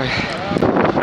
corre